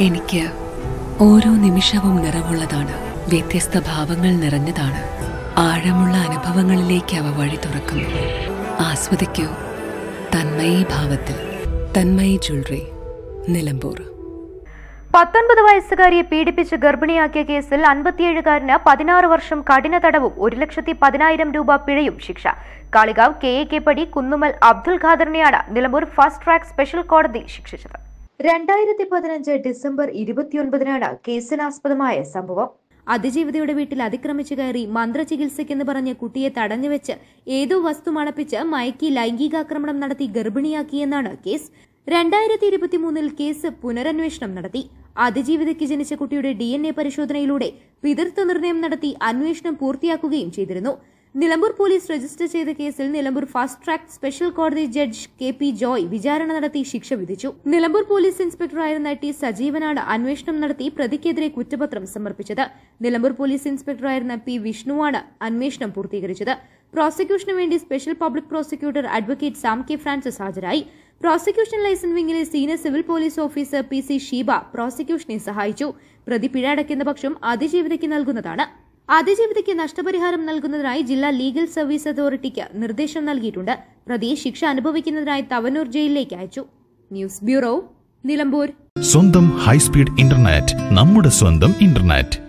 എനിക്ക് ഓരോ നിമിഷവും നിറവുള്ളതാണ്. വ്യത്യസ്ത ഭാവങ്ങൾ നിറഞ്ഞതാണ്. ആഴമുള്ള അനുഭവങ്ങളിലേക്ക് അവ വഴി തുറക്കുന്നു. ആസ്വദിക്കൂ. തന്മയി ഭാവത്തിൽ. തന്മയി ജ്വല്ലറി. നിലമ്പൂർ. പത്തൊൻപത് വയസ്സുകാരിയെ പീഡിപ്പിച്ച് ഗർഭിണിയാക്കിയ കേസിൽ അൻപത്തിയേഴുകാരന് പതിനാറ് വർഷം കഠിന തടവും ഒരു ലക്ഷത്തി പതിനായിരം രൂപ പിഴയും ശിക്ഷ. കാളികാവ് കെ എ കെ പടി കുന്നുമൽ അബ്ദുൽ ഖാദറിനെയാണ് നിലമ്പൂർ ഫസ്റ്റ് ട്രാക്ക് സ്പെഷ്യൽ കോടതി ശിക്ഷിച്ചത്. രണ്ടായിരത്തി പതിനഞ്ച് ഡിസംബർ ഇരുപത്തിയൊൻപതിനാണ് കേസിനാസ്പദമായ സംഭവം. അതിജീവിതയുടെ വീട്ടിൽ അതിക്രമിച്ചു കയറി മന്ത്രചികിത്സയ്ക്കെന്ന് പറഞ്ഞ് കുട്ടിയെ തടഞ്ഞുവെച്ച് ഏതോ വസ്തു മണപ്പിച്ച് മയക്കി ലൈംഗികാക്രമണം നടത്തി ഗർഭിണിയാക്കിയെന്നാണ് കേസ്. രണ്ടായിരത്തി ഇരുപത്തിമൂന്നിൽ കേസ് പുനരന്വേഷണം നടത്തി. അതിജീവിതയ്ക്ക് ജനിച്ച കുട്ടിയുടെ ഡി പരിശോധനയിലൂടെ പിതൃത്വ നിർണയം നടത്തി അന്വേഷണം പൂർത്തിയാക്കുകയും ചെയ്തിരുന്നു. നിലമ്പൂർ പോലീസ് രജിസ്റ്റർ ചെയ്ത കേസിൽ നിലമ്പൂർ ഫാസ്റ്റ് ട്രാക്ക് സ്പെഷ്യൽ കോടതി ജഡ്ജ് കെ പി ജോയ് വിചാരണ നടത്തി ശിക്ഷ വിധിച്ചു. നിലമ്പൂർ പോലീസ് ഇൻസ്പെക്ടറായിരുന്ന ടി സജീവനാണ് അന്വേഷണം നടത്തി പ്രതിക്കെതിരെ കുറ്റപത്രം സമർപ്പിച്ചത്. നിലമ്പൂർ പോലീസ് ഇൻസ്പെക്ടറായിരുന്ന പി വിഷ്ണുവാണ് അന്വേഷണം പൂർത്തീകരിച്ചത്. പ്രോസിക്യൂഷനു വേണ്ടി special public prosecutor advocate Sam K Francis ഹാജരായി. Prosecution liaison വിംഗിലെ senior civil police officer P C Sheeba പ്രോസിക്യൂഷനെ സഹായിച്ചു. പ്രതി പിഴ അടയ്ക്കുന്ന പക്ഷം അതിജീവിതയ്ക്ക് നൽകുന്നതാണ്. അതിജീവിതയ്ക്ക് നഷ്ടപരിഹാരം നൽകുന്നതിനായി ജില്ലാ ലീഗൽ സർവീസ് അതോറിറ്റിക്ക് നിർദ്ദേശം നൽകിയിട്ടുണ്ട്. പ്രതിയെ ശിക്ഷ അനുഭവിക്കുന്നതിനായി തവനൂർ ജയിലിലേക്ക് അയച്ചു. News bureau Nilambur. സ്വന്തം ഹൈസ്പീഡ് ഇന്റർനെറ്റ് നമ്മുടെ സ്വന്തം ഇന്റർനെറ്റ്.